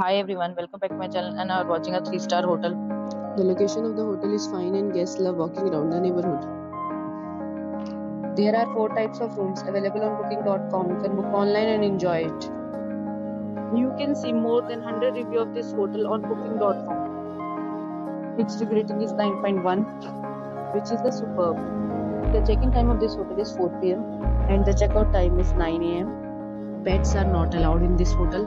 Hi everyone, welcome back to my channel and are watching a 3-star hotel. The location of the hotel is fine and guests love walking around the neighborhood. There are 4 types of rooms available on booking.com. You can book online and enjoy it. You can see more than 100 reviews of this hotel on booking.com. Its rating is 9.1 which is the superb. The check-in time of this hotel is 4 pm and the checkout time is 9 am. Pets are not allowed in this hotel.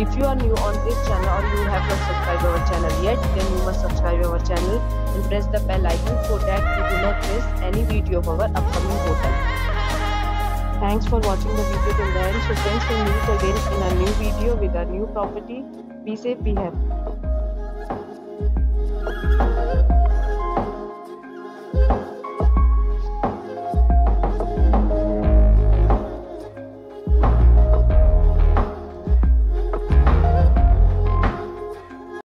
If you are new on this channel or you have not subscribed our channel yet, then you must subscribe our channel and press the bell icon so that you do not miss any video of our upcoming hotel. Thanks for watching the video till the end. So friends, we meet again in a new video with a new property. Be safe, be happy.